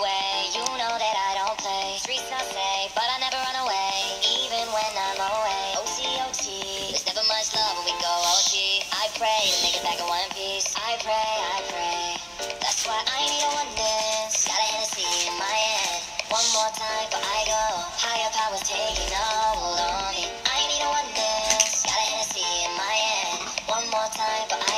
way. You know that I don't play. Streets not safe, but I never run away. Even when I'm away. OT, There's never much love when we go O T. I pray to make it back in one piece. I pray, I pray. That's why I need a one dance. Got a Hennessy in my hand. One more time before I go. Higher powers taking a hold on me. I need a one dance. Got a Hennessy in my hand. One more time before I